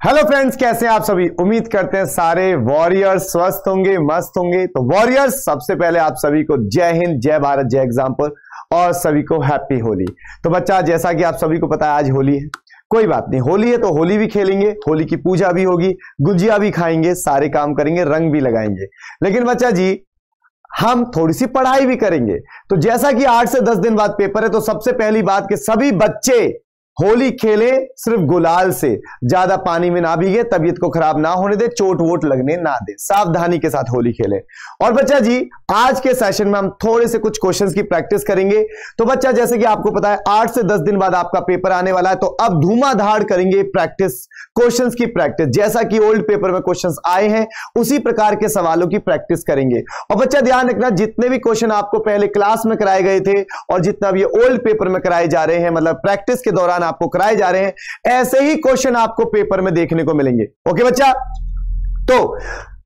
Hello friends कैसे हैं आप सभी? उम्मीद करते हैं सारे वॉरियर्स स्वस्थ होंगे, मस्त होंगे। तो वॉरियर्स सबसे पहले आप सभी को जय हिंद, जय भारत, जय एग्ज़ाम्पल और सभी को हैप्पी होली। तो बच्चा, जैसा कि आप सभी को पता है, आज होली है। कोई बात नहीं, होली है तो होली भी खेलेंगे, होली की पूजा भी होगी, गुजिया भी खाएँगे, सारे काम करेंगे, रंग भी लगाएँगे। लेकिन बच्चा जी, हम थोड़ी सी पढ़ाई भी करेंगे। तो जैसा कि आठ से दस दिन बाद पेपर है तो सबसे पहली बात कि सभी बच्चे होली खेले सिर्फ़ गुलाल से। ज़्यादा पानी में ना भीगे, तबीयत को खराब ना होने दे, चोट वोट लगने ना दे। सावधानी के साथ होली खेले। और बच्चा जी, आज के सेशन में हम थोड़े से कुछ क्वेश्चंस की प्रैक्टिस करेंगे। तो बच्चा, जैसे कि आपको पता है, आठ से दस दिन बाद आपका पेपर आने वाला है तो अब धूमाधाड़ करेंगे प्रैक्टिस क्वेश्चंस की प्रैक्टिस जैसा कि ओल्ड पेपर में क्वेश्चंस आए हैं, उसी प्रकार के सवालों की प्रैक्टिस करेंगे। और बच्चा, ध्यान रखना, जितने भी क्वेश्चन आपको पहले क्लास में कराए गए थे, और जितना भी ओल्ड पेपर में कराए जा रहे हैं मतलब प्रैक्टिस के दौरान आपको कराए जा रहे हैं, ऐसे ही क्वेश्चन आपको पेपर में देखने को मिलेंगे। ओके बच्चा? तो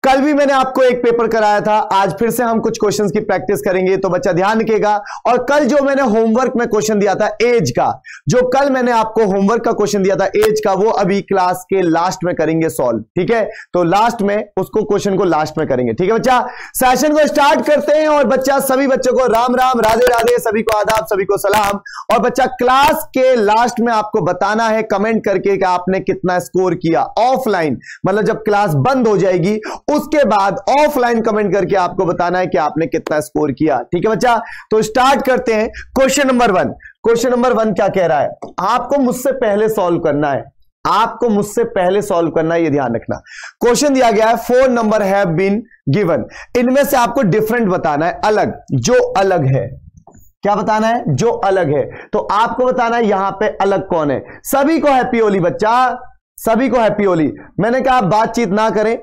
कल भी मैंने आपको एक पेपर कराया था, आज फिर से हम कुछ क्वेश्चंस की प्रैक्टिस करेंगे तो बच्चा ध्यान रखेगा और कल जो मैंने होमवर्क में क्वेश्चन दिया था एज का, जो कल मैंने आपको होमवर्क का क्वेश्चन दिया था एज का, वो अभी क्लास के लास्ट में करेंगे सॉल्व ठीक है? तो लास्ट में उसको क्वेश्चन को लास्ट में करेंगे, ठीक है बच्चा? सेशन को स्टार्ट करते हैं और बच्चा, सभी बच्चों को राम राम, राधे राधे, सभी को आदाब, सभी को सलाम। और बच्चा क्लास के लास्ट में आपको बताना है कमेंट करके कि आपने कितना स्कोर किया ऑफलाइन मतलब जब क्लास बंद हो जाएगी उसके बाद ऑफलाइन कमेंट करके आपको बताना है कि आपने कितना स्कोर किया। ठीक है बच्चा? तो स्टार्ट करते हैं question number one. Question number one क्या कह रहा है? आपको मुझसे पहले सॉल्व करना है। आपको मुझसे पहले सॉल्व करना है, ये ध्यान रखना। क्वेश्चन दिया गया है, फोर नंबर है बिन गिवन इनमें से आपको डिफरेंट बताना है, अलग, जो अलग है। क्या बताना है? जो अलग है। तो आपको बताना है, यहाँ पे अलग कौन है? सभी को हैप्पी होली बच्चा। सभी को हैप्पी होली। मैंने कहा आप बातचीत ना करें।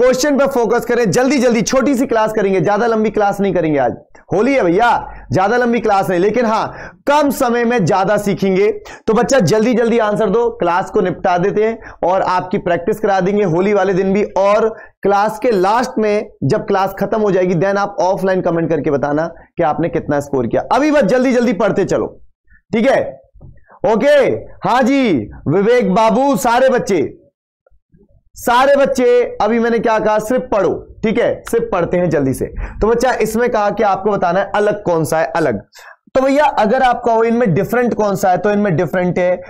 क्वेश्चन पे फोकस करें, जल्दी जल्दी, छोटी सी क्लास करेंगे, ज़्यादा लंबी क्लास नहीं करेंगे आज। होली है भैया, ज़्यादा लंबी क्लास नहीं, लेकिन हाँ, कम समय में ज़्यादा सीखेंगे। तो बच्चा, जल्दी जल्दी आंसर दो, क्लास को निपटा देते हैं और आपकी प्रैक्टिस करा देंगे होली वाले दिन भी, और क्लास के लास्ट में जब क्लास खत्म हो जाएगी, देन आप ऑफलाइन कमेंट करके बताना कि आपने कितना स्कोर किया। अभी बस जल्दी जल्दी पढ़ते चलो। ठीक है? ओके? हाँ जी, विवेक बाबू, सारे बच्चे। सारे बच्चे अभी मैंने क्या कहा? सिर्फ़ पढ़ो ठीक है? सिर्फ़ पढ़ते हैं जल्दी से। तो बच्चा इसमें कहा कि आपको बताना है अलग कौन सा है अलग। तो भैया अगर आप कहो इनमें डिफरेंट कौन सा है तो इनमें डिफरेंट है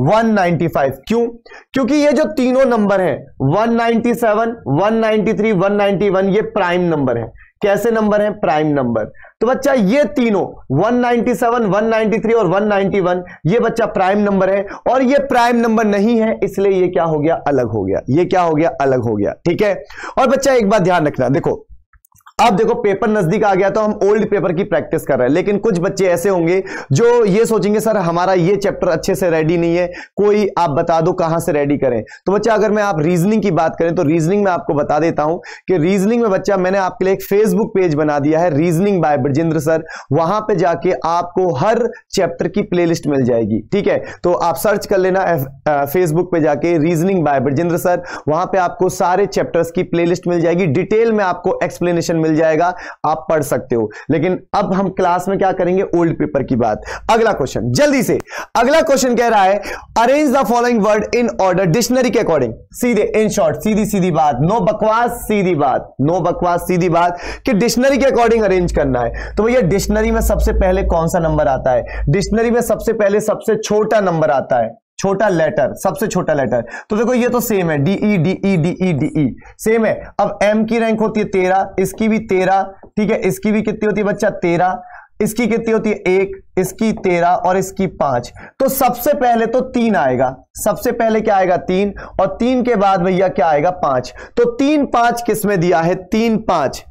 195 क्यों? क्योंकि ये जो तीनों नंबर हैं 197, 193, 191 ये प्राइम नंबर है। कैसे नंबर है? Prime number. तो बच्चा ये तीनों 197, 193 और 191 ये बच्चा प्राइम नंबर है और ये प्राइम नंबर नहीं है इसलिए ये क्या हो गया? अलग हो गया। ये क्या हो गया? अलग हो गया। ठीक है? और बच्चा एक बात ध्यान रखना। देखो अब देखो पेपर नज़दीक आ गया तो हम ओल्ड पेपर की प्रैक्टिस कर रहे हैं। लेकिन कुछ बच्चे ऐसे होंगे जो ये सोचेंगे, सर, हमारा ये चैप्टर अच्छे से रेडी नहीं है। कोई आप बता दो कहाँ से रेडी करें? तो बच्चा, अगर मैं आप रीजनिंग की बात करें तो रीजनिंग में आपको बता देता हूँ कि रीजनिंग में बच्चा, मैंने आपके लिए एक फेसबुक पेज बना दिया है रीजनिंग बाय ब्रजेंद्र सर वहाँ पर जाके आपको हर चैप्टर की प्ले मिल जाएगी, ठीक है? तो आप सर्च कर लेना फेसबुक पे जाके रीजनिंग बाय ब्रजेंद्र सर वहाँ पर आपको सारे चैप्टर्स की प्लेलिस्ट मिल जाएगी। डिटेल में आपको एक्सप्लेनेशन मिल जाएगा, आप पढ़ सकते हो। लेकिन अब हम क्लास में क्या करेंगे? ओल्ड पेपर की बात। अगला क्वेश्चन जल्दी से। अगला क्वेश्चन कह रहा है arrange the following word in order dictionary के अकॉर्डिंग सीधे इन शॉर्ट सीधी सीधी बात। नो बकवास, सीधी बात। नो बकवास, सीधी बात। कि डिक्शनरी के अकॉर्डिंग अरेंज करना है। तो भैया डिक्शनरी में सबसे पहले कौन सा नंबर आता है? डिक्शनरी में सबसे पहले सबसे छोटा नंबर आता है। छोटा लेटर सबसे छोटा लेटर तो देखो, ये तो सेम है। D E D E D E D E same है। अब एम की रैंक होती है तेरह, इसकी भी तेरह, ठीक है? इसकी भी कितनी होती है बच्चा? तेरह। इसकी कितनी होती है? एक, इसकी तेरह और इसकी पाँच। तो सबसे पहले तो तीन आएगा। सबसे पहले क्या आएगा? तीन। और तीन के बाद भैया क्या आएगा? पाँच। तो तीन पाँच किसमें दिया है? तीन पाँच।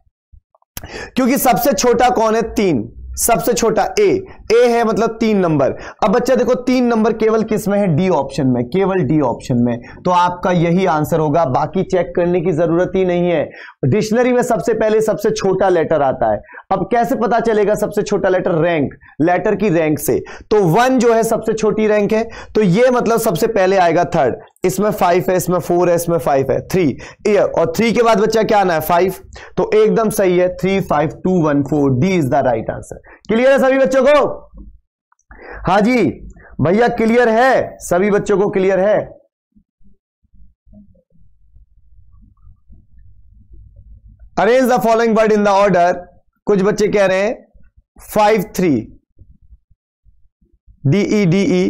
क्योंकि सबसे छोटा कौन है? तीन। सबसे छोटा ए ए है मतलब तीन नंबर। अब बच्चा देखो, तीन नंबर केवल किसमें है? डी ऑप्शन में, केवल डी ऑप्शन में। तो आपका यही आंसर होगा। बाकी चेक करने की ज़रूरत ही नहीं है। डिक्शनरी में सबसे पहले सबसे छोटा लेटर आता है। अब कैसे पता चलेगा सबसे छोटा लेटर रैंक लेटर की रैंक से। तो वन जो है सबसे छोटी रैंक है। तो ये मतलब सबसे पहले आएगा थर्ड इसमें फाइव है, इसमें फोर है, इसमें फाइव है। थ्री ईयर और थ्री के बाद बच्चा क्या आना है? फाइव तो एकदम सही है। Three five two one four D is the right answer clear है सभी बच्चों को? हाँ जी, भैया क्लियर है? सभी बच्चों को क्लियर है? Arrange the following word in the order कुछ बच्चे कह रहे हैं five three D E D E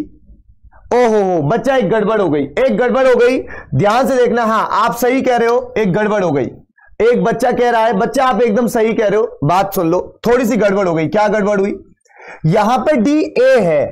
O हो, बच्चा एक गड़बड़ हो गई, एक गड़बड़ हो गई। ध्यान से देखना हाँ आप सही कह रहे हो, एक गड़बड़ हो गई। एक बच्चा कह रहा है, बच्चा आप एकदम सही कह रहे हो, बात सुन लो, थोड़ी सी गड़बड़ हो गई, क्या गड़बड़ हुई? यहाँ पे डी ए है।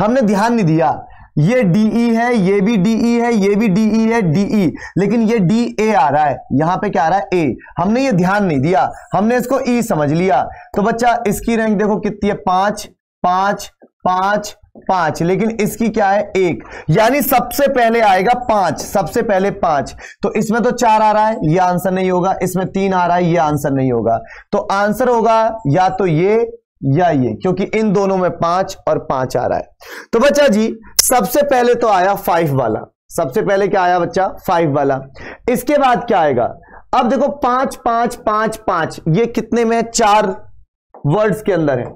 हमने ध्यान नहीं दिया। ये डीई e है, ये भी डीई e है, ये भी डीई e है डीई लेकिन ये डी ए आ रहा है। यहाँ पे क्या आ रहा है? ए हमने ये ध्यान नहीं दिया। हमने इसको ई e समझ लिया। तो बच्चा, इसकी रैंक देखो कितनी है। पाँच पाँच पाँच पाँच। लेकिन इसकी क्या है? एक। यानी सबसे पहले आएगा पाँच। सबसे पहले पाँच। तो इसमें तो चार आ रहा है। यह आंसर नहीं होगा। इसमें तीन आ रहा है। यह आंसर नहीं होगा। तो आंसर होगा या तो ये या ये, क्योंकि इन दोनों में पाँच और पाँच आ रहा है। तो बच्चा जी, सबसे पहले तो आया फाइव वाला। सबसे पहले क्या आया बच्चा? फाइव वाला। इसके बाद क्या आएगा? अब देखो, पाँच पाँच पाँच पाँच, ये कितने में चार वर्ड्स के अंदर है।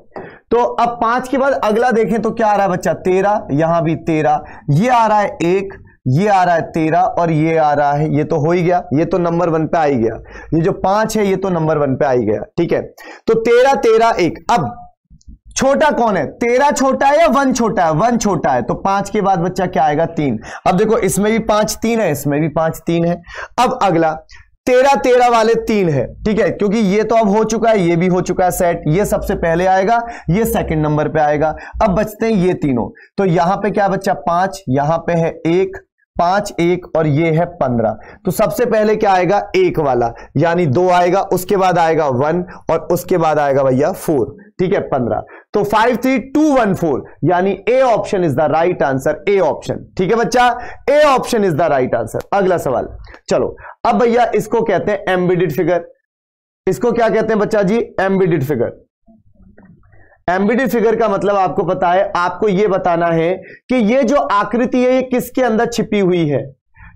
तो अब पाँच के बाद अगला देखें तो क्या आ रहा है बच्चा? तेरह, यहाँ भी तेरह, ये आ रहा है एक ये आ रहा है तेरह और ये आ रहा है, ये तो हो ही गया, ये तो नंबर वन पे आ ही गया। ये जो पाँच है, ये तो नंबर वन पे आ ही गया, ठीक है? तो तेरह तेरह, एक, अब छोटा कौन है? तेरह छोटा है या वन छोटा है? वन छोटा है। तो पाँच के बाद बच्चा क्या आएगा? तीन। अब देखो, इसमें भी पाँच, तीन है, इसमें भी पाँच, तीन है। अब अगला, तेरह तेरह वाले तीन है, ठीक है? क्योंकि ये तो अब हो चुका है, ये भी हो चुका है सेट ये सबसे पहले आएगा, ये सेकंड नंबर पे आएगा। अब बचते हैं ये तीनों। तो यहाँ पे क्या बच्चा? पाँच, यहाँ पे है एक पाँच, एक और ये है पंद्रह। तो सबसे पहले क्या आएगा? एक वाला। यानी दो आएगा, उसके बाद आएगा वन और उसके बाद आएगा भैया फोर। ठीक है, पंद्रह। तो five three two one four यानी A option is the right answer A option ठीक है बच्चा? A option is the right answer अगला सवाल। चलो, अब भैया इसको कहते हैं एम्बिडिड फिगर इसको क्या कहते हैं बच्चा जी? एम्बिडिड फिगर एम्बिडिड फिगर का मतलब आपको पता है, आपको यह बताना है कि ये जो आकृति है, ये किसके अंदर छिपी हुई है?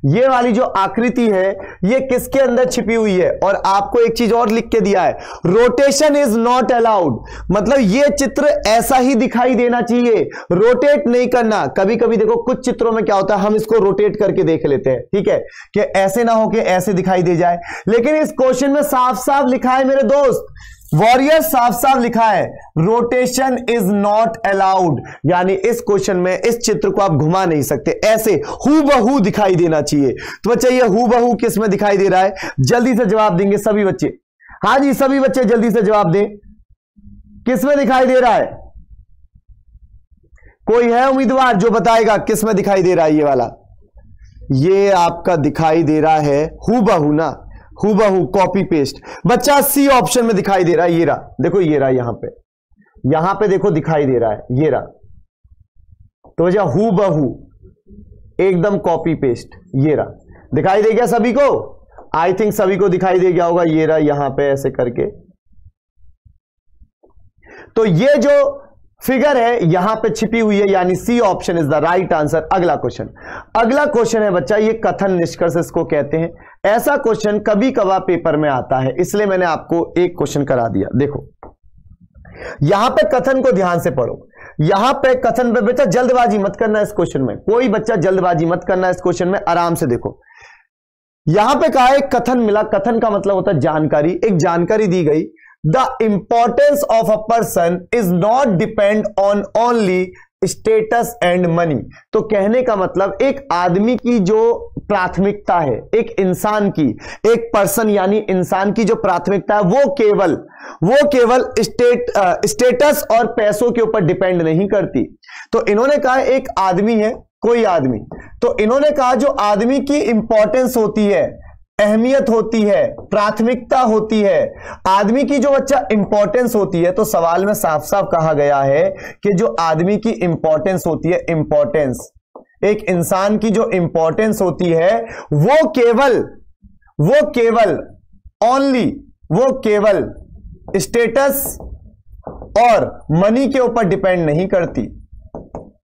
ये वाली जो आकृति है, ये किसके अंदर छिपी हुई है? और आपको एक चीज़ और लिख के दिया है रोटेशन इज़ नॉट अलाउड मतलब ये चित्र ऐसा ही दिखाई देना चाहिए। रोटेट नहीं करना। कभी कभी देखो, कुछ चित्रों में क्या होता है, हम इसको रोटेट करके देख लेते हैं, ठीक है? कि ऐसे ना हो कि ऐसे दिखाई दे जाए। लेकिन इस क्वेश्चन में साफ़ साफ़ लिखा है मेरे दोस्त वॉरियर साफ़ साफ़ लिखा है रोटेशन इज़ नॉट अलाउड यानी इस क्वेश्चन में, इस चित्र को आप घुमा नहीं सकते। ऐसे हु बहु दिखाई देना चाहिए। तो बच्चे, ये हु बहु किसमें दिखाई दे रहा है? जल्दी से जवाब देंगे सभी बच्चे। हाँ जी, सभी बच्चे जल्दी से जवाब दें। किसमें दिखाई दे रहा है? कोई है उम्मीदवार जो बताएगा किसमें दिखाई दे रहा है ये वाला? ये आपका दिखाई दे रहा है हु बहु ना। हु कॉपी पेस्ट बच्चा सी ऑप्शन में दिखाई दे रहा है, ये रहा। देखो, ये रहा यहाँ पे। यहाँ पे देखो, दिखाई दे रहा है, ये रहा। तो बच्चा हु एकदम कॉपी पेस्ट ये रहा। दिखाई दे गया सभी को? आई थिंक सभी को दिखाई दे गया होगा, ये रहा यहाँ पे ऐसे करके। तो ये जो फिगर है, यहाँ पे छिपी हुई है, यानी C option is the right answer अगला क्वेश्चन अगला क्वेश्चन है बच्चा, ये कथन निष्कर्ष इसको कहते हैं। ऐसा क्वेश्चन कभी कभार पेपर में आता है, इसलिए मैंने आपको एक क्वेश्चन करा दिया। देखो, यहाँ पे कथन को ध्यान से पढ़ो। यहाँ पे कथन पे बेटा जल्दबाजी मत करना इस क्वेश्चन में। कोई बच्चा जल्दबाजी मत करना इस क्वेश्चन में, आराम से देखो। यहाँ पे कहा एक कथन मिला, कथन का मतलब होता है जानकारी। एक जानकारी दी गई the importance of a person is not depend on only status and money तो कहने का मतलब एक आदमी की जो प्राथमिकता है, एक इंसान की, एक पर्सन यानी इंसान की जो प्राथमिकता है, वो केवल वो केवल स्टेट स्टेटस और पैसों के ऊपर डिपेंड नहीं करती। तो इन्होंने कहा, एक आदमी है, कोई आदमी। तो इन्होंने कहा, जो आदमी की इंपॉर्टेंस होती है अहमियत होती है, प्राथमिकता होती है। आदमी की जो बच्चा इंपॉर्टेंस होती है तो सवाल में साफ़ साफ़ कहा गया है कि जो आदमी की इंपॉर्टेंस होती है इंपॉर्टेंस एक इंसान की जो इंपॉर्टेंस होती है, वो केवल वो केवल ओनली वो केवल स्टेटस और मनी के ऊपर डिपेंड नहीं करती।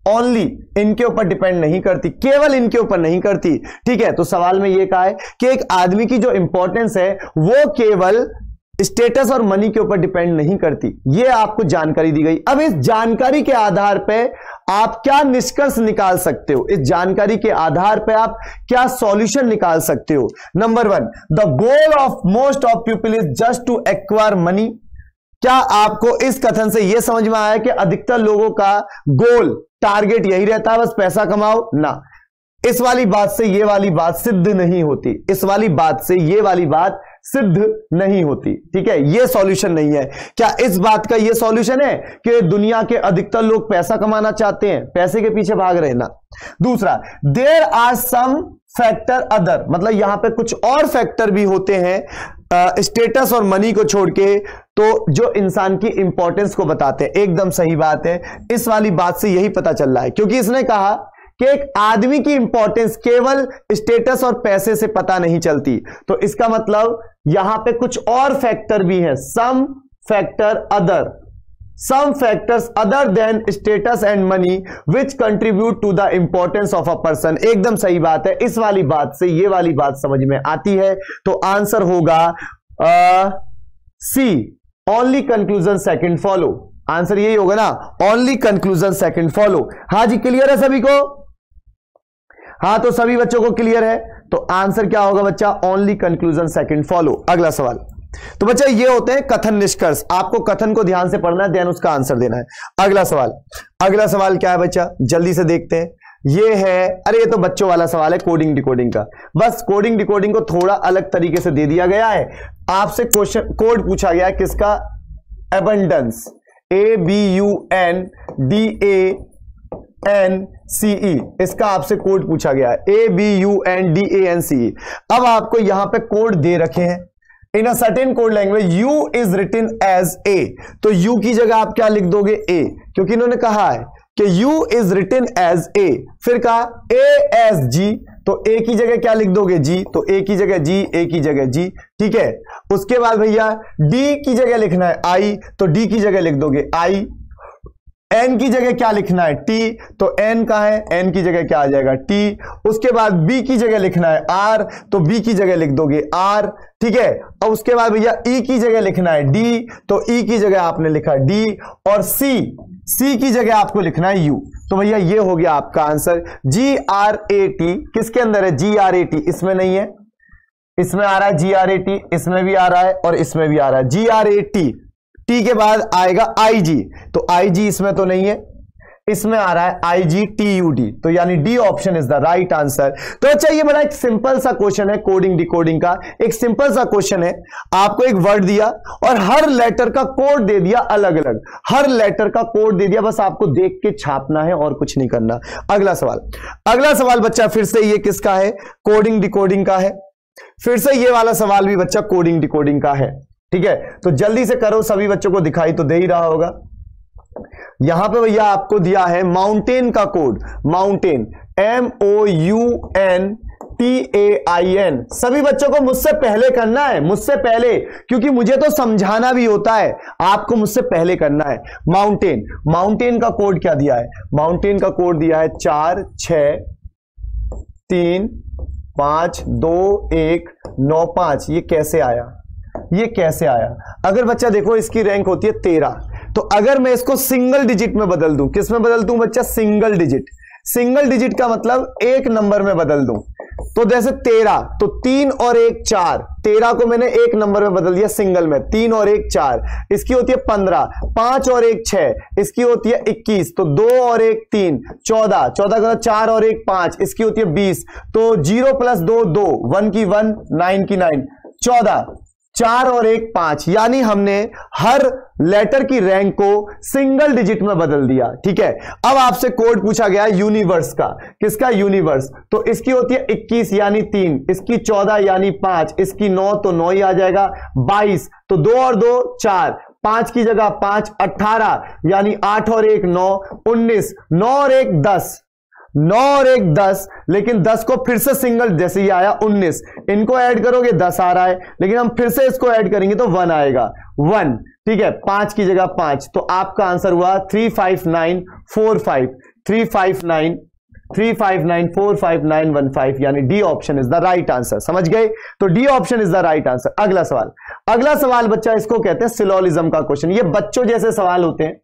ओनली इनके ऊपर डिपेंड नहीं करती, केवल इनके ऊपर नहीं करती। ठीक है तो सवाल में यह कहा है कि एक आदमी की जो इंपॉर्टेंस है, वो केवल स्टेटस और मनी के ऊपर डिपेंड नहीं करती। ये आपको जानकारी दी गई। अब इस जानकारी के आधार पर आप क्या निष्कर्ष निकाल सकते हो? इस जानकारी के आधार पर आप क्या सॉल्यूशन निकाल सकते हो? Number one the goal of most of people is just to acquire money क्या आपको इस कथन से यह समझ में आया कि अधिकतर लोगों का गोल टारगेट यही रहता है, बस पैसा कमाओ। ना। इस वाली बात से ये वाली बात सिद्ध नहीं होती। इस वाली बात से ये वाली बात सिद्ध नहीं होती। ठीक है? ये सॉल्यूशन नहीं है। क्या इस बात का ये सॉल्यूशन है कि दुनिया के अधिकतर लोग पैसा कमाना चाहते हैं? पैसे के पीछे भाग रहे ना। दूसरा there are some factor other मतलब यहाँ पे कुछ और फैक्टर भी होते हैं स्टेटस और मनी को छोड़ के तो जो इंसान की इंपॉर्टेंस को बताते हैं, एकदम सही बात है। इस वाली बात से यही पता चल रहा है, क्योंकि इसने कहा कि एक आदमी की इंपॉर्टेंस केवल स्टेटस और पैसे से पता नहीं चलती। तो इसका मतलब यहाँ पे कुछ और फैक्टर भी है some factor other some factors other than status and money which contribute to the importance of a person एकदम सही बात है। इस वाली बात से ये वाली बात समझ में आती है। तो आंसर होगा C only conclusion second follow answer यही होगा ना? ओनली कंक्लूजन सेकंड फॉलो हाँ जी क्लियर है सभी को? हाँ तो सभी बच्चों को क्लियर है। तो आंसर क्या होगा बच्चा? ओनली कंक्लूजन सेकंड फॉलो अगला सवाल। तो बच्चा, ये होते हैं कथन निष्कर्ष। आपको कथन को ध्यान से पढ़ना है ध्यान उसका आंसर देना है। अगला सवाल। अगला सवाल क्या है बच्चा? जल्दी से देखते हैं। ये है, अरे, ये तो बच्चों वाला सवाल है कोडिंग डिकोडिंग का। बस कोडिंग डिकोडिंग को थोड़ा अलग तरीके से दे दिया गया है। आपसे क्वेश्चन कोड पूछा गया किसका? Abundance A B U N D A N C E इसका आपसे कोड पूछा गया है। A B U N D A N C E अब आपको यहाँ पे कोड दे रखे हैं। In a certain code language U is written as A तो यू की जगह आप क्या लिख दोगे? ए क्योंकि इन्होंने कहा है कि U is written as A फिर कहा ए एस जी तो ए की जगह क्या लिख दोगे? जी तो ए की जगह जी ए की जगह जी ठीक है? उसके बाद भैया डी की जगह लिखना है आई तो डी की जगह लिख दोगे? आई एन की जगह क्या लिखना है? टी तो एन का है एन की जगह क्या आ जाएगा? टी उसके बाद बी की जगह लिखना है आर तो बी की जगह लिख दोगे आर ठीक है? और उसके बाद भैया ई e की जगह लिखना है डी तो ई e की जगह आपने लिखा डी और सी सी की जगह आपको लिखना है यू तो भैया ये हो गया आपका answer. G R A T किसके अंदर है? जी आर ए टी इसमें नहीं है। इसमें आ रहा है जी आर ए टी इसमें भी आ रहा है और इसमें भी आ रहा है। G R A T T के बाद आएगा आई जी तो आई जी इसमें तो नहीं है। इसमें आ रहा है I G T U D तो यानी D option is the right answer तो अच्छा ये बड़ा एक सिंपल सा क्वेश्चन है कोडिंग डिकोडिंग का। एक सिंपल सा क्वेश्चन है। आपको एक वर्ड दिया और हर लेटर का कोड दे दिया अलग अलग हर लेटर का कोड दे दिया, बस आपको देख के छापना है और कुछ नहीं करना। अगला सवाल। अगला सवाल बच्चा, फिर से ये किसका है? कोडिंग डिकोडिंग का है। फिर से ये वाला सवाल भी बच्चा कोडिंग डिकोडिंग का है। ठीक है? तो जल्दी से करो, सभी बच्चों को दिखाई तो दे ही रहा होगा। यहाँ पे भैया आपको दिया है माउंटेन का code mountain M O U N T A I N सभी बच्चों को मुझसे पहले करना है, मुझसे पहले, क्योंकि मुझे तो समझाना भी होता है, आपको मुझसे पहले करना है। माउंटेन माउंटेन का कोड क्या दिया है? माउंटेन का कोड दिया है चार छ तीन, पाँच, दो, एक, नौ, पाँच। ये कैसे आया? ये कैसे आया? अगर बच्चा देखो, इसकी रैंक होती है तेरह। तो अगर मैं इसको सिंगल डिजिट में बदल दूँ, किसमें बदल दूँ बच्चा? सिंगल डिजिट सिंगल डिजिट का मतलब एक नंबर में बदल दूँ। तो जैसे तेरह तो तीन और एक चार। तेरह को मैंने एक नंबर में बदल दिया सिंगल में। तीन और एक चार। इसकी होती है पंद्रह। पाँच और एक छह। इसकी होती है इक्कीस। तो दो और एक तीन। चौदह। चौदह का चार और एक पाँच। इसकी होती है बीस। तो ज़ीरो प्लस दो दो। वन की वन, नाइन की नाइन। चौदह। चार और एक पाँच, यानी हमने हर लेटर की रैंक को सिंगल डिजिट में बदल दिया, ठीक है? अब आपसे कोड पूछा गया यूनिवर्स का। किसका यूनिवर्स तो इसकी होती है 21 यानी तीन, इसकी 14 यानी पाँच, इसकी 9 तो 9 ही आ जाएगा 22 तो दो और दो, चार, पाँच की जगह पाँच अट्ठारह यानी आठ और एक नौ, उन्नीस, नौ और एक दस। नौ और एक दस, लेकिन दस को फिर से सिंगल जैसे ये आया उन्नीस। इनको ऐड करोगे, दस आ रहा है, लेकिन हम फिर से इसको ऐड करेंगे तो वन आएगा। वन ठीक है? पाँच की जगह पाँच। तो आपका आंसर हुआ three five nine four five three five nine three five nine four five nine one five यानी D option is the right answer समझ गए? तो D option is the right answer अगला सवाल। अगला सवाल बच्चा, इसको कहते हैं सिलोलिज्म का क्वेश्चन ये बच्चों जैसे सवाल होते हैं।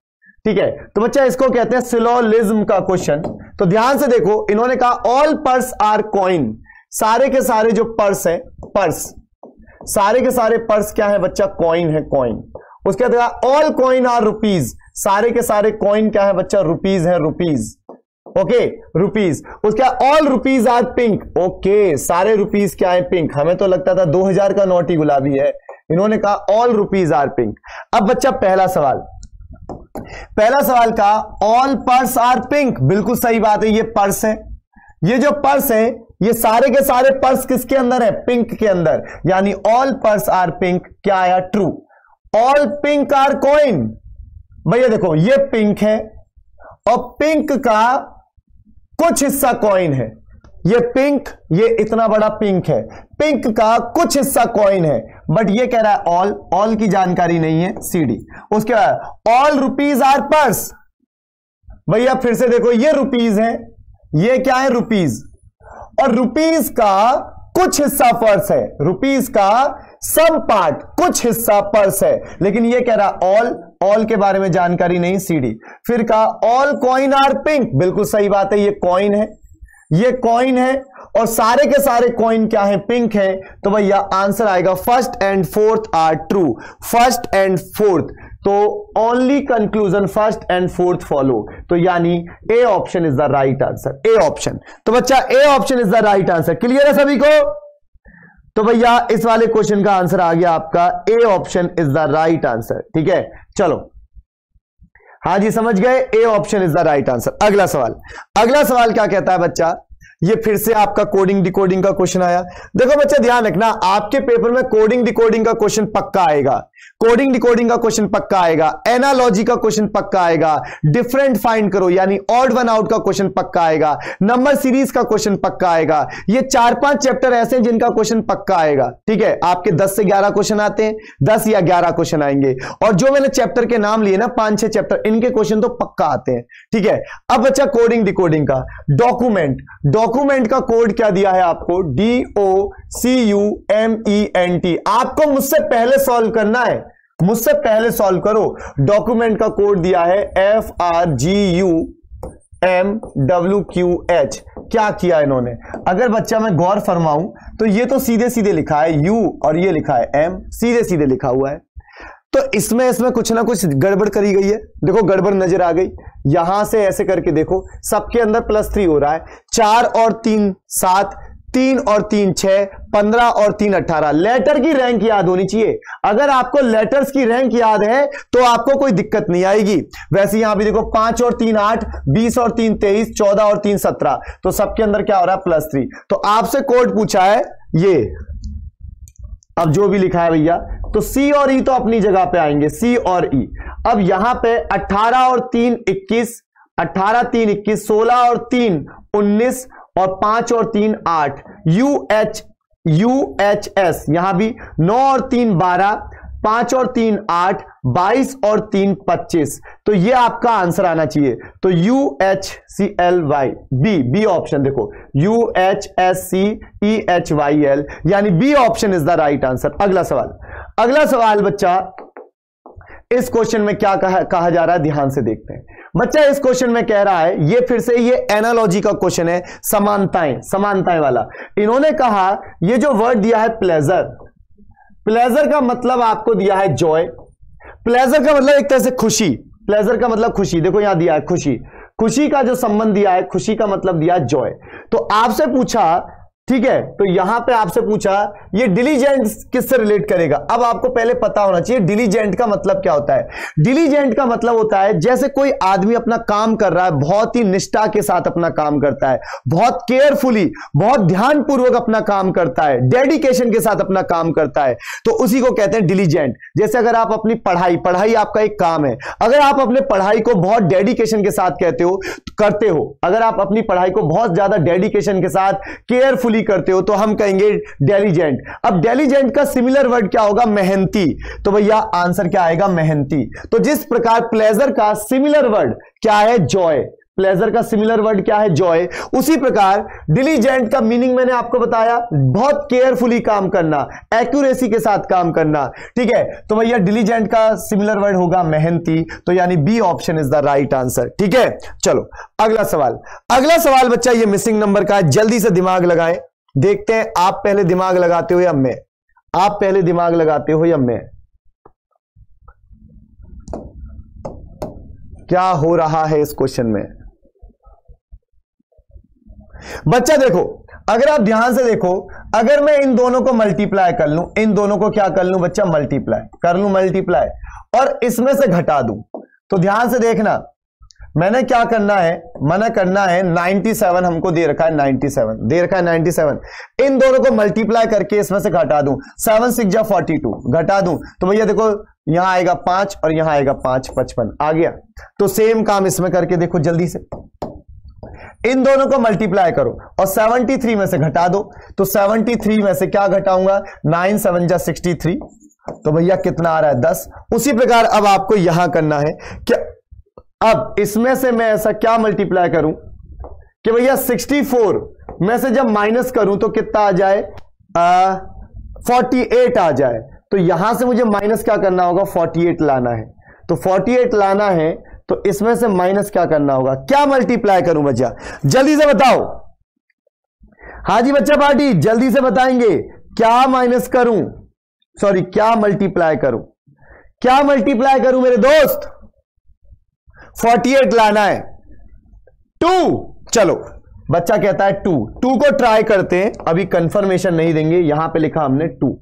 ठीक है? तो बच्चा, इसको कहते हैं सिलोलिज्म का क्वेश्चन तो ध्यान से देखो, इन्होंने कहा ऑल पर्स आर कॉइन सारे के सारे जो पर्स है पर्स सारे के सारे पर्स क्या है बच्चा? कॉइन है कॉइन उसके बाद ऑल कॉइन आर रुपीज़ सारे के सारे कॉइन क्या है बच्चा? रुपीज़ है रुपीज़ ओके रुपीज़ उसके all rupees are pink okay सारे रुपीज़ क्या है पिंक हमें तो लगता था 2000 का नोट ही गुलाबी है। इन्होंने कहा ऑल रुपीज़ आर पिंक अब बच्चा, पहला सवाल. पहला सवाल का ऑल पर्स आर पिंक बिल्कुल सही बात है, ये पर्स है। ये जो पर्स है, ये सारे के सारे पर्स किसके अंदर है? पिंक के अंदर। यानी ऑल पर्स आर पिंक क्या आया? True all pink are coin भैया देखो, ये पिंक है, और पिंक का कुछ हिस्सा कॉइन है। ये पिंक ये इतना बड़ा पिंक है। पिंक का कुछ हिस्सा कॉइन है बट ये कह रहा है ऑल ऑल की जानकारी नहीं है सीडी उसके बाद ऑल रुपीज़ आर पर्स भैया, फिर से देखो, ये रुपीज़ है, ये क्या है रुपीज़ और रुपीज़ का कुछ हिस्सा पर्स है। रुपीज़ का सब पार्ट कुछ हिस्सा पर्स है। लेकिन ये कह रहा ऑल ऑल के बारे में जानकारी नहीं सीडी फिर कहा ऑल कॉइन आर पिंक बिल्कुल सही बात है, ये कॉइन है। ये कॉइन है और सारे के सारे कॉइन क्या है? पिंक है। तो भैया आंसर आएगा first and fourth are true first and fourth तो only conclusion first and fourth follow तो यानी A option is the right answer A option तो बच्चा A option is the right answer clear है सभी को? तो भैया, इस वाले क्वेश्चन का आंसर आ गया आपका. A option is the right answer ठीक है? चलो. हाँ जी, समझ गए? A option is the right answer अगला सवाल। अगला सवाल क्या कहता है बच्चा? ये फिर से आपका कोडिंग डिकोडिंग का क्वेश्चन आया। देखो बच्चा, ध्यान रखना, आपके पेपर में कोडिंग डिकोडिंग का क्वेश्चन पक्का आएगा। कोडिंग डिकोडिंग का क्वेश्चन पक्का आएगा एनालॉजी का क्वेश्चन पक्का आएगा डिफरेंट फाइंड करो, यानी ऑड वन आउट का क्वेश्चन पक्का आएगा नंबर सीरीज़ का क्वेश्चन पक्का आएगा, ये चार पाँच चैप्टर ऐसे हैं जिनका क्वेश्चन पक्का आएगा, ठीक है? आपके दस से ग्यारह क्वेश्चन आते हैं, दस या ग्यारह क्वेश्चन आएँगे, और जो मैंने चैप्टर के नाम लिए ना, पाँच छह चैप्टर इनके क्वेश्चन तो पक्का आते हैं, ठीक है? अब अच्छा कोडिंग डिकोडिंग का डॉक्यूमेंट डॉक्यूमेंट का कोड क्या दिया है आपको? D O C U M E N T आपको मुझसे पहले सॉल्व करना है मुझसे पहले सॉल्व करो। डॉक्यूमेंट का कोड दिया है F R G U M W Q H क्या किया इन्होंने? अगर बच्चा मैं गौर फरमाऊं तो ये तो सीधे सीधे लिखा है यू और ये लिखा है एम सीधे सीधे लिखा हुआ है। तो इसमें इसमें कुछ ना कुछ गड़बड़ करी गई है। देखो, गड़बड़ नज़र आ गई। यहाँ से ऐसे करके देखो, सबके अंदर प्लस थ्री हो रहा है। चार और तीन, सात तीन और तीन छह, पंद्रह और तीन अट्ठारह लेटर की रैंक याद होनी चाहिए। अगर आपको लेटर्स की रैंक याद है तो आपको कोई दिक्कत नहीं आएगी। वैसे यहाँ भी देखो, पाँच और तीन आठ, बीस और तीन तेईस, चौदह और तीन सत्रह। तो सबके अंदर क्या हो रहा है? प्लस थ्री तो आपसे कोड पूछा है, ये। अब जो भी लिखा है भैया तो सी और ई तो अपनी जगह पे आएँगे। सी और ई अब यहाँ पे 18 और तीन 21 18 तीन 21 16 और तीन 19 और पाँच और तीन आठ। U H U H S यहाँ भी नौ और तीन बारह, पाँच और तीन आठ, बाईस और तीन पच्चीस। तो ये आपका आंसर आना चाहिए। तो U H C L Y B B option देखो। U H S C E H Y L यानी B option is the right answer अगला सवाल। अगला सवाल बच्चा इस क्वेश्चन में क्या कहा, कहा जा रहा है? ध्यान से देखते हैं। बच्चा इस क्वेश्चन में कह रहा है ये फिर से ये एनालॉजी का क्वेश्चन है समानताएँ समानताएँ वाला। इन्होंने कहा ये जो वर्ड दिया है प्लेजर प्लेजर का मतलब आपको दिया है जॉय प्लेजर का मतलब एक तरह से खुशी प्लेजर का मतलब खुशी। देखो यहाँ दिया है खुशी। खुशी का जो संबंध दिया है खुशी का मतलब दिया जॉय तो आपसे पूछा ठीक है? तो यहाँ पे आपसे पूछा, ये डिलीजेंट किससे रिलेट करेगा? अब आपको पहले पता होना चाहिए डिलीजेंट का मतलब क्या होता है? डिलीजेंट का मतलब होता है, जैसे कोई आदमी अपना काम कर रहा है, बहुत ही निष्ठा के साथ अपना काम करता है, बहुत केयरफुली बहुत ध्यानपूर्वक अपना काम करता है डेडिकेशन के साथ अपना काम करता है तो उसी को कहते हैं डिलीजेंट जैसे अगर आप अपनी पढ़ाई पढ़ाई आपका एक काम है, अगर आप अपने पढ़ाई को बहुत डेडिकेशन के साथ कहते हो, करते हो, अगर आप अपनी पढ़ाई को बहुत ज़्यादा डेडिकेशन के साथ केयरफुली केयरफुली करते हो तो हम कहेंगे डेलीजेंट अब डेलीजेंट का सिमिलर वर्ड क्या होगा? मेहनती. तो भैया आंसर क्या आएगा? मेहनती. तो जिस प्रकार प्लेजर का सिमिलर वर्ड क्या है? जॉय प्लेजर का सिमिलर वर्ड क्या है? जॉय उसी प्रकार डिलीजेंट का मीनिंग मैंने आपको बताया, बहुत केयरफुली काम करना एक्यूरेसी के साथ काम करना, ठीक है? तो भैया डिलीजेंट का सिमिलर वर्ड होगा मेहनती तो यानी B option is the right answer ठीक है? चलो, अगला सवाल। अगला सवाल बच्चा, ये मिसिंग नंबर का है, जल्दी से दिमाग लगाए। देखते हैं, आप पहले दिमाग लगाते हो या मैं? आप पहले दिमाग लगाते हो या मैं? क्या हो रहा है इस क्वेश्चन में? बच्चा देखो, अगर आप ध्यान से देखो, अगर मैं इन दोनों को मल्टीप्लाई कर लूँ, इन दोनों को क्या कर लूँ बच्चा मल्टीप्लाई कर लूँ मल्टीप्लाई और इसमें से घटा दूँ। तो ध्यान से देखना, मैंने क्या करना है, मैंने करना है 97 हमको दे रखा है 97 दे रखा है 97 इन दोनों को मल्टीप्लाई करके इसमें से घटा दूँ। सेवन सिक्स जा फोर्टी घटा दूँ। तो भैया देखो, यहाँ आएगा पाँच और यहाँ आएगा पाँच, पचपन, आ गया। तो सेम काम इसमें करके देखो जल्दी से। इन दोनों को मल्टीप्लाई करो और 73 में से घटा दो। तो 73 में से क्या घटाऊँगा? 9 सेवन जा सिक्सटी तो भैया कितना आ रहा है? 10 उसी प्रकार अब आपको यहाँ करना है क्या अब इसमें से मैं ऐसा क्या मल्टीप्लाई करूँ? कि भैया 64 में से जब माइनस करूँ तो कितना आ जाए? आ, 48 आ जाए। तो यहाँ से मुझे माइनस क्या करना होगा? 48 लाना है। तो 48 लाना है तो इसमें से माइनस क्या करना होगा? क्या मल्टीप्लाई करूँ बच्चा? जल्दी से बताओ। हाँ जी बच्चा पार्टी, जल्दी से बताएँगे। क्या माइनस करूँ? सॉरी क्या मल्टीप्लाई करूँ? क्या मल्टीप्लाई करूँ मेरे दोस्त? 48 लाना है। टू चलो। बच्चा कहता है टू टू को ट्राई करते हैं, अभी कंफर्मेशन नहीं देंगे, यहाँ पे लिखा हमने टू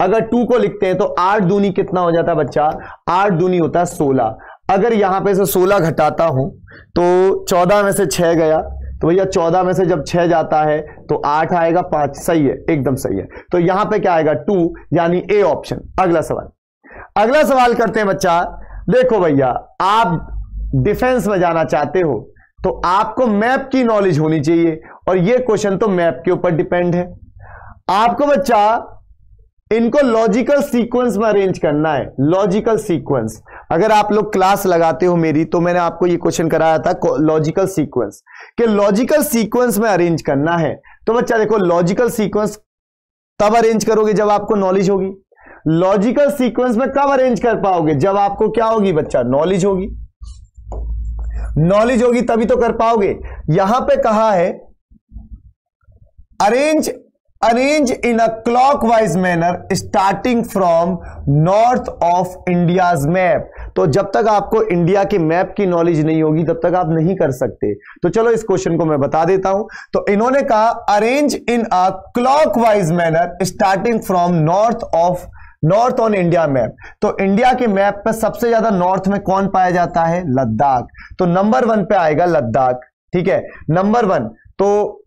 अगर टू को लिखते हैं तो आठ दूनी कितना हो जाता है बच्चा? आठ दूनी होता है सोलह। अगर यहाँ पे से सोलह घटाता हूँ तो चौदह में से छह गया तो भैया चौदह में से जब छह जाता है तो आठ आएगा, पाँच। सही है, एकदम सही है। तो यहाँ पे क्या आएगा? टू, यानी ए ऑप्शन। अगला सवाल। अगला सवाल करते हैं बच्चा। देखो भैया, आप डिफेंस में जाना चाहते हो तो आपको मैप की नॉलेज होनी चाहिए, और ये क्वेश्चन तो मैप के ऊपर डिपेंड है। आपको बच्चा इनको लॉजिकल सीक्वेंस में अरेंज करना है लॉजिकल सीक्वेंस अगर आप लोग क्लास लगाते हो मेरी तो मैंने आपको ये क्वेश्चन कराया था लॉजिकल सीक्वेंस कि लॉजिकल सीक्वेंस में अरेंज करना है तो बच्चा देखो लॉजिकल सीक्वेंस तब अरेंज करोगे जब आपको नॉलेज होगी। लॉजिकल सीक्वेंस में कब अरेंज कर पाओगे? जब आपको क्या होगी बच्चा? नॉलेज होगी। नॉलेज होगी तभी तो कर पाओगे। यहाँ पे कहा है arrange arrange in a clockwise manner starting from north of India's map तो जब तक आपको इंडिया के मैप की नॉलेज नहीं होगी, तब तक आप नहीं कर सकते। तो चलो इस क्वेश्चन को मैं बता देता हूँ। तो इन्होंने कहा arrange in a clockwise manner starting from north of north on India map तो इंडिया के मैप पर सबसे ज़्यादा नॉर्थ में कौन पाया जाता है? लद्दाख। तो नंबर वन पे आएगा लद्दाख। ठीक है? नंबर वन तो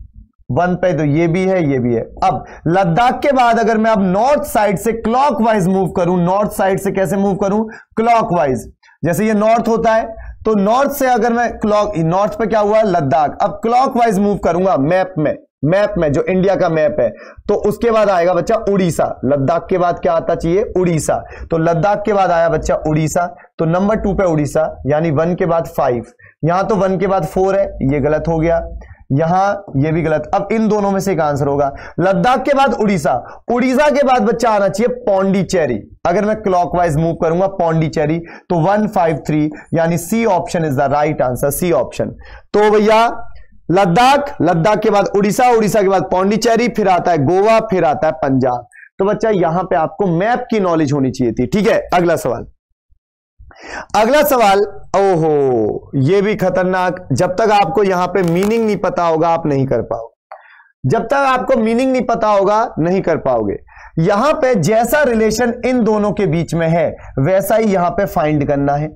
वन पे तो ये भी है, ये भी है। अब, लद्दाख के बाद अगर मैं अब नॉर्थ साइड से क्लॉकवाइज मूव करूँ नॉर्थ साइड से कैसे मूव करूँ? क्लॉकवाइज जैसे ये नॉर्थ होता है तो नॉर्थ से अगर मैं क्लॉक नॉर्थ पे क्या हुआ? लद्दाख। अब क्लॉकवाइज मूव करूँगा मैप में मैप में, जो इंडिया का मैप है। तो उसके बाद आएगा बच्चा उड़ीसा। लद्दाख के बाद क्या आता चाहिए? उड़ीसा। तो लद्दाख के बाद आया बच्चा उड़ीसा। तो नंबर टू पे उड़ीसा, यानी वन के बाद फाइव यहाँ तो वन के बाद फोर है, ये गलत हो गया। यहाँ ये भी गलत। अब इन दोनों में से एक आंसर होगा। लद्दाख के बाद उड़ीसा। उड़ीसा के बाद बच्चा आना चाहिए पौंडीचेरी अगर मैं क्लॉकवाइज मूव करूँगा पौंडीचेरी तो वन फाइव थ्री, यानी C option is the right answer C option तो भैया, लद्दाख लद्दाख के बाद उड़ीसा उड़ीसा के बाद पौंडीचेरी फिर आता है गोवा, फिर आता है पंजाब। तो बच्चा, यहाँ पे आपको मैप की नॉलेज होनी चाहिए थी। ठीक है, अगला सवाल। अगला सवाल, ओहो, ये भी खतरनाक। जब तक आपको यहाँ पे मीनिंग नहीं पता होगा, आप नहीं कर पाओगे। जब तक आपको मीनिंग नहीं पता होगा, नहीं कर पाओगे। यहाँ पे जैसा रिलेशन इन दोनों के बीच में है, वैसा ही यहाँ पे फाइंड करना है।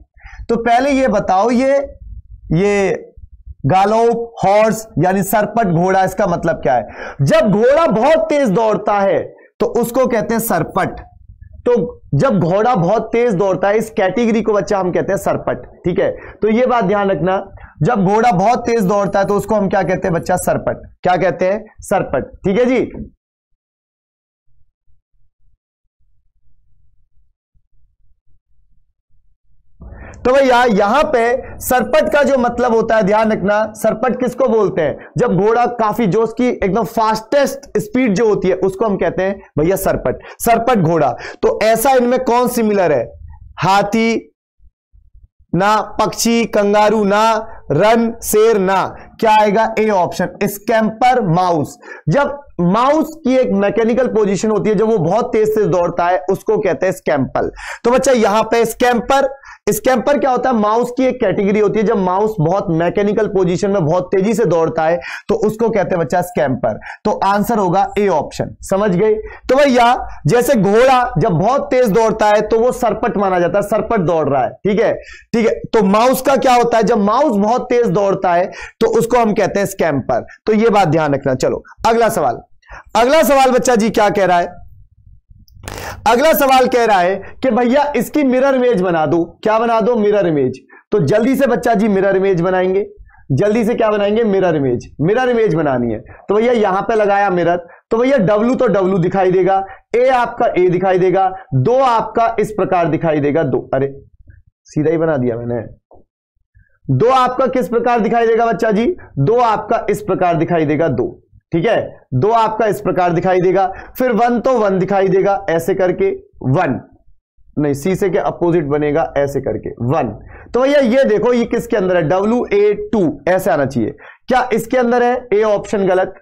तो पहले ये बताओ, ये ये गालोप हॉर्स यानी सरपट घोड़ा, इसका मतलब क्या है? जब घोड़ा बहुत तेज दौड़ता है तो उसको कहते हैं सरपट। तो जब घोड़ा बहुत तेज दौड़ता है, इस कैटेगरी को बच्चा, हम कहते हैं सरपट, ठीक है? तो ये बात ध्यान रखना, जब घोड़ा बहुत तेज दौड़ता है तो उसको हम क्या कहते हैं बच्चा, सरपट? क्या कहते हैं? सरपट, ठीक है जी? तो भैया, यहाँ पे सरपट का जो मतलब होता है, ध्यान रखना, सरपट किसको बोलते हैं? जब घोड़ा काफ़ी जोश की एकदम फास्टेस्ट स्पीड जो होती है, उसको हम कहते हैं भैया सरपट। सरपट घोड़ा। तो ऐसा इनमें कौन सिमिलर है? हाथी ना, पक्षी, कंगारू ना, रन, शेर ना। क्या आएगा? ए ऑप्शन स्कैम्पर माउस जब माउस की एक मैकेनिकल पोजीशन होती है, जब वो बहुत तेज से दौड़ता है, उसको कहते हैं स्कैम्पल तो बच्चा, यहाँ पे स्कैम्पर स्कैम्पर क्या होता है? माउस की एक कैटेगरी होती है जब माउस बहुत मैकेनिकल पोजीशन में बहुत तेज़ी से दौड़ता है तो उसको कहते हैं बच्चा स्कैम्पर तो आंसर होगा ए ऑप्शन समझ गए? तो भैया, जैसे घोड़ा जब बहुत तेज दौड़ता है तो वो सरपट माना जाता है, सरपट दौड़ रहा है। ठीक है? ठीक है? तो माउस का क्या होता है? जब माउस बहुत तेज दौड़ता है तो उसको हम कहते हैं स्कैम्पर तो ये बात ध्यान रखना। चलो, अगला सवाल। अगला सवाल बच्चा जी क्या कह रहा है? अगला सवाल कह रहा है कि भैया इसकी मिरर इमेज बना दो। क्या बना दो? मिरर इमेज तो जल्दी से बच्चा जी मिरर इमेज बनाएँगे। जल्दी से क्या बनाएँगे? मिरर इमेज मिरर इमेज बनानी है। तो भैया यहाँ पे लगाया मिरर तो भैया डब्लू तो डब्लू दिखाई देगा। ए आपका ए दिखाई देगा। दो आपका इस प्रकार दिखाई देगा। दो। अरे, सीधा ही बना दिया मैंने। दो आपका किस प्रकार दिखाई देगा बच्चा जी? दो आपका इस प्रकार दिखाई देगा। दो। ठीक है? दो आपका इस प्रकार दिखाई देगा। फिर वन तो वन दिखाई देगा, ऐसे करके वन। नहीं, सी से के अपोजिट बनेगा, ऐसे करके वन। तो भैया, ये देखो, ये किसके अंदर है? डब्ल्यू ए टू, ऐसे आना चाहिए। क्या इसके अंदर है? ए ऑप्शन गलत,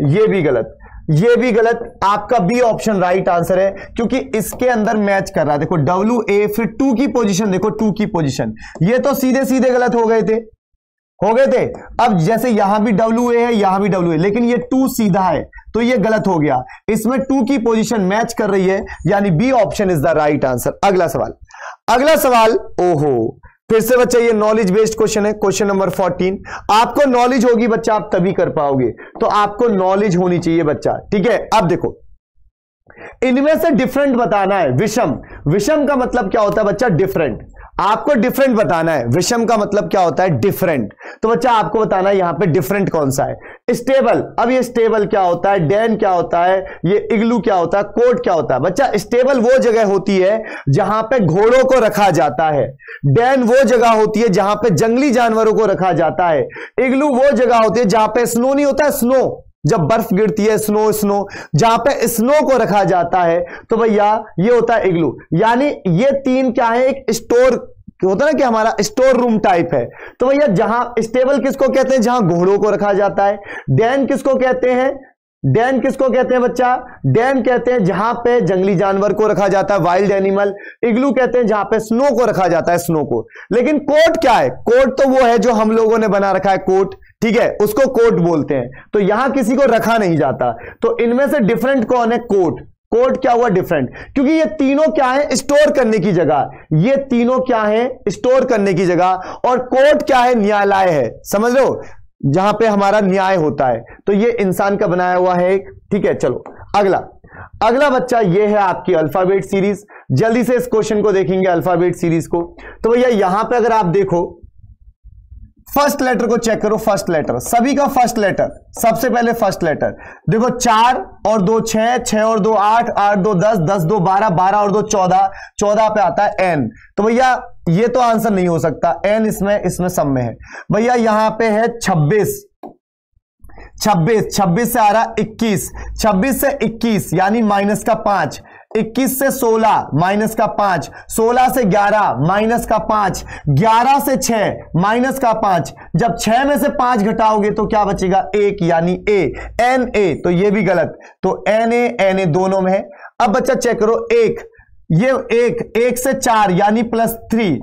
ये भी गलत। ये भी गलत, आपका बी ऑप्शन राइट आंसर है, क्योंकि इसके अंदर मैच कर रहा है। देखो डब्ल्यू ए, फिर टू की पोजीशन, देखो, टू की पोजीशन। ये तो सीधे सीधे गलत हो गए थे। हो गए थे। अब जैसे यहाँ भी डब्ल्यू ए है, यहाँ भी डब्ल्यू ए लेकिन ये टू सीधा है तो ये गलत हो गया। इसमें टू की पोजीशन मैच कर रही है, यानी B option is the right answer अगला सवाल। अगला सवाल, ओहो, फिर से बच्चा, ये नॉलेज बेस्ड क्वेश्चन है क्वेश्चन नंबर फोर्टीन आपको नॉलेज होगी बच्चा, आप तभी कर पाओगे। तो आपको नॉलेज होनी चाहिए बच्चा, ठीक है? अब देखो। इनमें से डिफरेंट बताना है, विषम। विषम का मतलब क्या होता है बच्चा? डिफरेंट आपको डिफरेंट बताना है। विषम का मतलब क्या होता है? डिफरेंट तो बच्चा, आपको बताना है यहाँ पे डिफरेंट कौन सा है। स्टेबल अब ये स्टेबल क्या होता है? डैन क्या होता है? ये इग्लू क्या होता है? कोट क्या होता है? बच्चा स्टेबल वो जगह होती है जहाँ पे घोड़ों को रखा जाता है। डैन वो जगह होती है जहाँ पे जंगली जानवरों को रखा जाता है। इग्लू वो जगह होती है जहाँ पे स्नो नहीं होता स्नो जब बर्फ़ गिरती है स्नो स्नो जहाँ पे स्नो को रखा जाता है तो भैया, ये होता है इग्लू यानी ये तीन क्या है, एक स्टोर होता है ना कि हमारा स्टोर रूम टाइप है। तो भैया, जहाँ स्टेबल किसको कहते हैं? जहाँ घोड़ों को रखा जाता है। डैन किसको कहते हैं? डैन किसको कहते हैं बच्चा? डैन कहते हैं जहाँ पे जंगली जानवर को रखा जाता है वाइल्ड एनिमल इग्लू कहते हैं जहाँ पे स्नो को रखा जाता है स्नो को। लेकिन कोट क्या है? कोट तो वो है जो हम लोगों ने बना रखा है कोट ठीक है? उसको कोट बोलते हैं। तो यहाँ किसी को रखा नहीं जाता। तो इनमें से डिफरेंट कौन है? कोट कोट क्या हुआ डिफरेंट क्योंकि ये तीनों क्या है? स्टोर करने की जगह। ये तीनों क्या है? स्टोर करने की जगह। और कोर्ट क्या है? न्यायालय है। समझ लो जहाँ पे हमारा न्याय होता है। तो ये इंसान का बनाया हुआ है। ठीक है, चलो। अगला। अगला बच्चा ये है आपकी अल्फ़ाबेट सीरीज़ जल्दी से इस क्वेश्चन को देखेंगे अल्फ़ाबेट सीरीज़ को। तो भैया, यहाँ पे अगर आप देखो फ़र्स्ट लेटर को चेक करो फ़र्स्ट लेटर सभी का फ़र्स्ट लेटर सबसे पहले फ़र्स्ट लेटर देखो, चार और दो छह छह और दो आठ आठ दो दस दस दो बारह बारह और दो चौदह। चौदह पे आता है एन तो भैया ये तो आंसर नहीं हो सकता। एन इसमें इसमें सब में है। भैया, यहाँ पे है छब्बीस। छब्बीस छब्बीस से आ रहा इक्कीस। छब्बीस से इक्कीस, यानी माइनस का पाँच। 21 से 16 माइनस का 5 16 से 11 माइनस का 5 11 से 6 माइनस का पाँच। जब 6 में से पाँच घटाओगे तो क्या बचेगा? एक, यानी ए एन ए तो ये भी गलत। तो एन ए एन ए दोनों में है। अब बच्चा चेक करो, एक। ये एक एक से चार यानी प्लस थ्री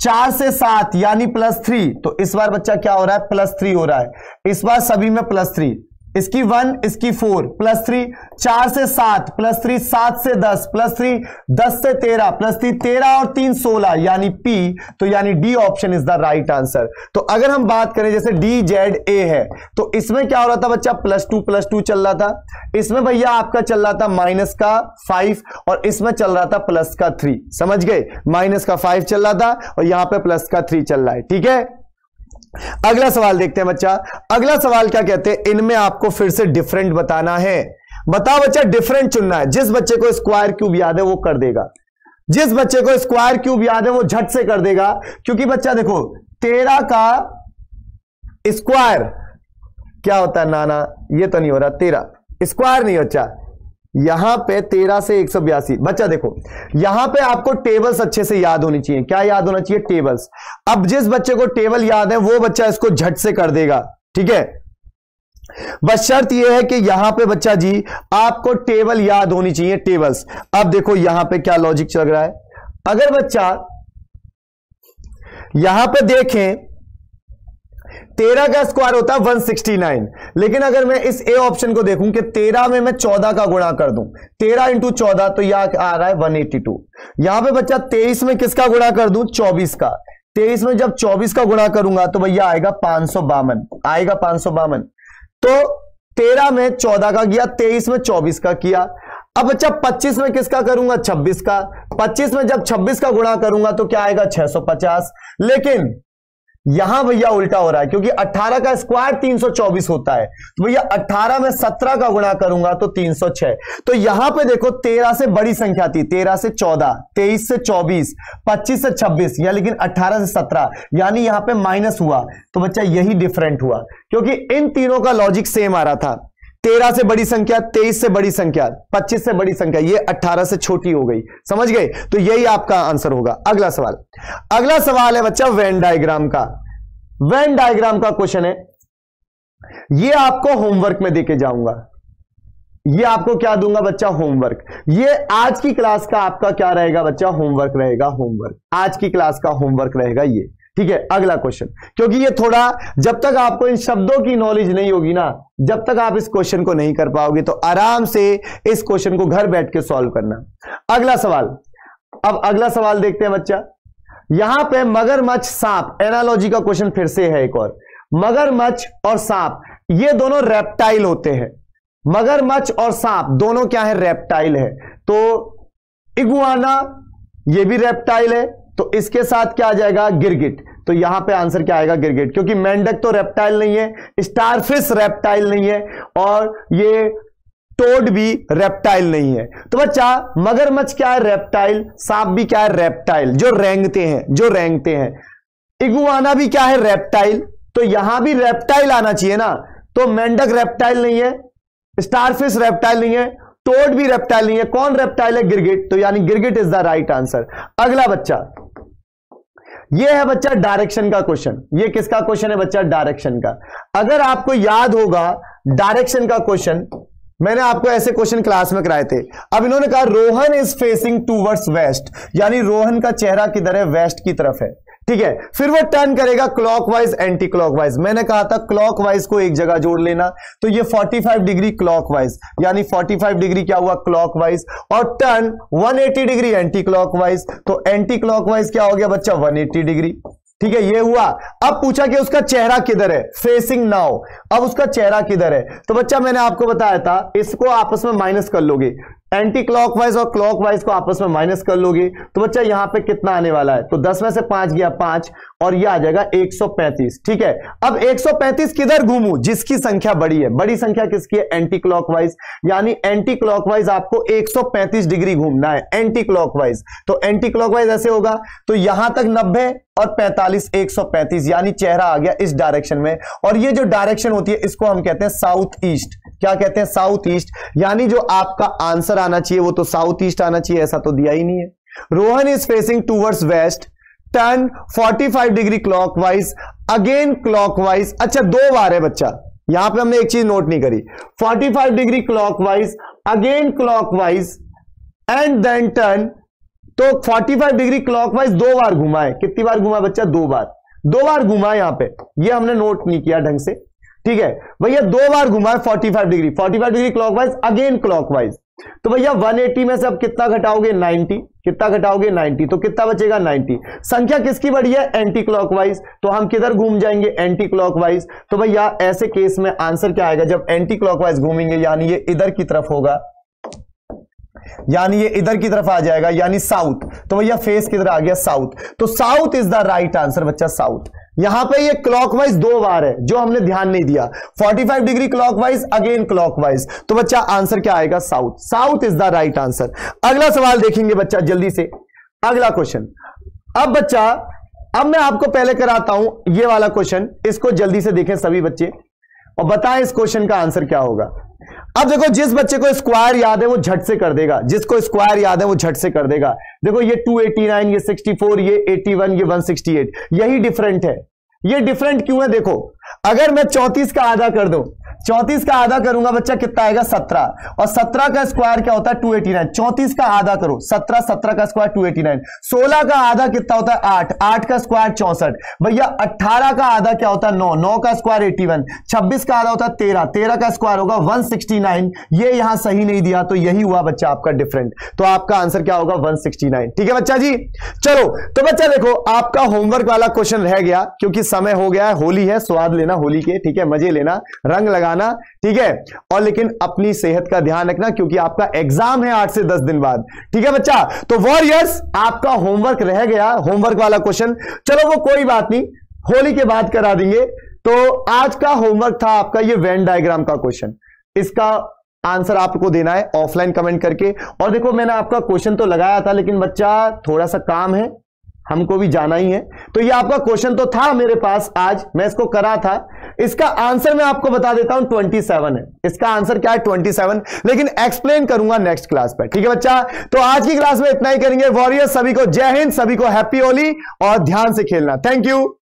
चार से सात यानी प्लस थ्री तो इस बार बच्चा क्या हो रहा है? प्लस थ्री हो रहा है। इस बार सभी में प्लस थ्री इसकी वन, इसकी फोर, प्लस थ्री, चार से सात, प्लस थ्री, सात से दस, प्लस थ्री, दस से तेरह, प्लस थ्री, तेरह और तीन, सोलह, यानी पी तो यानी D option is the right answer तो अगर हम बात करें, जैसे डी जेड ए है तो इसमें क्या हो रहा था बच्चा? प्लस टू प्लस टू चल रहा था। इसमें भैया आपका चल रहा था माइनस का फाइव और इसमें चल रहा था प्लस का थ्री समझ गए? माइनस का फाइव चल रहा था और यहाँ पर प्लस का थ्री चल रहा है। ठीक है? अगला सवाल देखते हैं बच्चा। अगला सवाल क्या कहते हैं? इनमें आपको फिर से डिफरेंट बताना है। बताओ बच्चा डिफरेंट चुनना है। जिस बच्चे को स्क्वायर क्यूब याद है, वो कर देगा। जिस बच्चे को स्क्वायर क्यूब याद है, वो झट से कर देगा। क्योंकि बच्चा देखो, तेरह का स्क्वायर क्या होता है नाना? ये तो नहीं हो रहा, तेरह। स्क्वायर नहीं अच्छा यहाँ पे तेरह से एक सौ बयासी। बच्चा देखो, यहाँ पे आपको टेबल्स अच्छे से याद होनी चाहिए। क्या याद होना चाहिए? टेबल्स अब जिस बच्चे को टेबल याद है, वो बच्चा इसको झट से कर देगा। ठीक है? बस शर्त यह है कि यहाँ पे बच्चा जी, आपको टेबल याद होनी चाहिए टेबल्स अब देखो, यहाँ पे क्या लॉजिक चल रहा है? अगर बच्चा यहाँ पे देखें तेरह का स्क्वायर होता है 169 लेकिन अगर मैं इस ए ऑप्शन को देखूँ कि तेरह में मैं चौदह का गुणा कर दूँ, तेरह इंटू चौदह तो यह आ रहा है 182 यहाँ पे बच्चा तेईस में किसका गुणा कर दूँ? 24 का। तेईस में जब 24 का गुणा करूँगा तो भैया आएगा पाँच आएगा पाँच तो तेरह में चौदह का किया, तेईस में चौबीस का किया। अब बच्चा 25 में किसका करूँगा? 26 का। 25 में जब 26 का गुणा करूँगा तो क्या आएगा? 650 लेकिन यहाँ भैया उल्टा हो रहा है, क्योंकि 18 का स्क्वायर 324 होता है। तो भैया 18 में 17 का गुणा करूँगा तो 306 तो यहाँ पे देखो 13 से बड़ी संख्या थी 13 से 14 23 से 24 25 से 26 या लेकिन 18 से 17 यानी यहाँ पे माइनस हुआ। तो बच्चा, यही डिफरेंट हुआ, क्योंकि इन तीनों का लॉजिक सेम आ रहा था। तेरह से बड़ी संख्या, तेईस से बड़ी संख्या, पच्चीस से बड़ी संख्या, ये अट्ठारह से छोटी हो गई। समझ गए? तो यही आपका आंसर होगा। अगला सवाल। अगला सवाल है बच्चा वेन डायग्राम का। वेन डायग्राम का क्वेश्चन है। ये आपको होमवर्क में देके जाऊँगा। ये आपको क्या दूँगा बच्चा होमवर्क ये आज की क्लास का आपका क्या रहेगा बच्चा? होमवर्क रहेगा होमवर्क आज की क्लास का होमवर्क रहेगा ये। ठीक है, अगला क्वेश्चन क्योंकि ये थोड़ा, जब तक आपको इन शब्दों की नॉलेज नहीं होगी ना, जब तक आप इस क्वेश्चन को नहीं कर पाओगे तो आराम से इस क्वेश्चन को घर बैठ के सॉल्व करना। अगला सवाल. अब अगला सवाल देखते हैं बच्चा. यहाँ पे मगरमच्छ सांप एनालॉजी का क्वेश्चन फिर से है एक और. मगरमच्छ और सांप, ये दोनों रेप्टाइल होते हैं. मगरमच्छ और सांप, दोनों क्या है? रेप्टाइल है. तो इगुआना, ये भी रेप्टाइल है. तो इसके साथ क्या आ जाएगा? गिरगिट। तो यहाँ पे आंसर क्या आएगा? गिरगिट। क्योंकि मेंढक तो रेप्टाइल नहीं है स्टारफिश रेप्टाइल नहीं है, और ये टोड भी रेप्टाइल नहीं है। तो बच्चा, मगरमच्छ क्या है? रेप्टाइल सांप भी क्या है? रेप्टाइल जो रेंगते हैं, जो रेंगते हैं। इगुआना भी क्या है? रेप्टाइल तो यहाँ भी रेप्टाइल आना चाहिए ना। तो मेंढक रेप्टाइल नहीं है स्टारफिश रेप्टाइल नहीं है टोड भी रेप्टाइल नहीं है। कौन रेप्टाइल है? गिरगिट। तो यानी गिरगिट इज़ द राइट आंसर अगला बच्चा ये है बच्चा डायरेक्शन का क्वेश्चन ये किसका क्वेश्चन है बच्चा? डायरेक्शन का. अगर आपको याद होगा डायरेक्शन का क्वेश्चन मैंने आपको ऐसे क्वेश्चन क्लास में कराए थे. अब इन्होंने कहा, Rohan is facing towards west यानी रोहन का चेहरा किधर है? वेस्ट की तरफ़ है. ठीक है, फिर वो टर्न करेगा क्लॉकवाइज एंटी क्लॉकवाइज मैंने कहा था क्लॉकवाइज को एक जगह जोड़ लेना तो ये 45 डिग्री क्लॉकवाइज यानी 45 डिग्री क्या हुआ? क्लॉकवाइज और टर्न 180 डिग्री एंटी क्लॉकवाइज तो एंटी क्लॉकवाइज क्या हो गया बच्चा? 180 डिग्री ठीक है, ये हुआ। अब पूछा कि उसका चेहरा किधर है? फेसिंग नाउ अब उसका चेहरा किधर है? तो बच्चा, मैंने आपको बताया था, इसको आपस में माइनस कर लोगे। एंटी क्लॉकवाइज और क्लॉकवाइज को आपस में माइनस कर लोगे। तो बच्चा, यहाँ पे कितना आने वाला है? तो 10 में से 5 गया 5 और ये आ जाएगा 135 ठीक है? अब 135 किधर घूमू? जिसकी संख्या बड़ी है। बड़ी संख्या किसकी है? एंटी क्लॉकवाइज यानी एंटी क्लॉकवाइज आपको 135 डिग्री घूमना है। एंटी क्लॉकवाइज तो एंटी क्लॉकवाइज ऐसे होगा। तो यहाँ तक 90 और 45 135 यानी चेहरा आ गया इस डायरेक्शन में। और ये जो डायरेक्शन होती है, इसको हम कहते हैं साउथ ईस्ट क्या कहते हैं? साउथ ईस्ट यानी जो आपका आंसर आना चाहिए, वो तो साउथ ईस्ट आना चाहिए, ऐसा तो दिया ही नहीं है। Rohan is facing towards west turn 45 degree clockwise again clockwise अच्छा दो बार है बच्चा। यहाँ पे हमने एक चीज़ नोट नहीं करी। 45 degree clockwise again clockwise and then turn तो 45 डिग्री क्लॉकवाइज दो बार घुमा है। कितनी बार घुमा बच्चा? दो बार। दो बार घुमा यहाँ पे। ये हमने नोट नहीं किया ढंग से। ठीक है? भैया, दो बार घुमाए है 45 degree. 45 degree clockwise again clockwise तो भैया 180 में से अब कितना घटाओगे? 90 कितना घटाओगे? 90 तो कितना बचेगा? 90 संख्या किसकी बड़ी है? एंटी क्लॉकवाइज तो हम किधर घूम जाएँगे? एंटी क्लॉकवाइज तो भैया, ऐसे केस में आंसर क्या आएगा? जब एंटी क्लॉकवाइज घूमेंगे, यानी ये इधर की तरफ़ होगा, यानी ये इधर की तरफ़ आ जाएगा, यानी साउथ तो भैया फेस किधर आ गया? साउथ तो south is the right answer बच्चा साउथ यहाँ पे ये क्लॉकवाइज दो बार है, जो हमने ध्यान नहीं दिया। 45 डिग्री क्लॉकवाइज अगेन क्लॉकवाइज तो बच्चा आंसर क्या आएगा? South south is the right answer अगला सवाल देखेंगे बच्चा, जल्दी से। अगला क्वेश्चन अब बच्चा, अब मैं आपको पहले कराता हूँ ये वाला क्वेश्चन इसको जल्दी से देखें सभी बच्चे। और बताएँ इस क्वेश्चन का आंसर क्या होगा। अब देखो, जिस बच्चे को स्क्वायर याद है, वो झट से कर देगा। जिसको स्क्वायर याद है, वो झट से कर देगा। देखो, ये 289 ये 64 ये 81 ये 168 यही डिफरेंट है। ये डिफरेंट क्यों है? देखो, अगर मैं चौतीस का आधा कर दूँ चौतीस का आधा करूँगा बच्चा, कितना आएगा? सत्रह। और सत्रह का स्क्वायर क्या होता है? टू एटी नाइन चौतीस का आधा करो। सत्रह सत्रह का स्क्वायर टू एटी नाइन सोलह का आधा कितना होता है? आठ। आठ का स्क्वायर चौसठ। भैया अट्ठारह का आधा क्या होता है? नौ। नौ का स्क्वायर एटी वन छब्बीस का आधा होता है? तेरह। तेरह का स्क्वायर होगा वन सिक्सटी नाइन ये यहाँ सही नहीं दिया तो यही हुआ बच्चा आपका डिफरेंट तो आपका आंसर क्या होगा? वन सिक्सटी नाइन ठीक है बच्चा जी? चलो तो बच्चा देखो, आपका होमवर्क वाला क्वेश्चन रह गया, क्योंकि समय हो गया है, होली है, स्वाद लेना होली के, ठीक है, मज़े लेना, रंग लगा लगाना ठीक है? और लेकिन अपनी सेहत का ध्यान रखना, क्योंकि आपका एग्ज़ाम है आठ से दस दिन बाद। ठीक है बच्चा? तो वॉरियर्स आपका होमवर्क रह गया होमवर्क वाला क्वेश्चन चलो वो कोई बात नहीं, होली के बाद करा देंगे। तो आज का होमवर्क था आपका ये वेन डायग्राम का क्वेश्चन इसका आंसर आपको देना है ऑफलाइन कमेंट करके। और देखो, मैंने आपका क्वेश्चन तो लगाया था, लेकिन बच्चा, थोड़ा सा काम है, हमको भी जाना ही है। तो ये आपका क्वेश्चन तो था मेरे पास आज, मैं इसको करा था। इसका आंसर मैं आपको बता देता हूँ 27 है। इसका आंसर क्या है? 27 लेकिन एक्सप्लेन करूँगा नेक्स्ट क्लास पर ठीक है बच्चा? तो आज की क्लास में इतना ही करेंगे। वॉरियर सभी को जय हिंद, सभी को हैप्पी होली और ध्यान से खेलना। Thank you